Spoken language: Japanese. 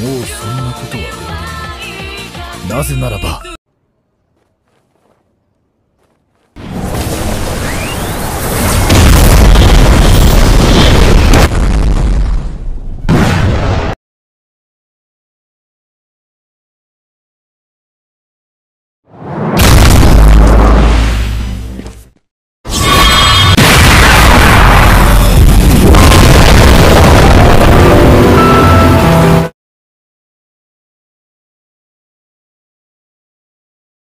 もうそんなことはい。なぜならば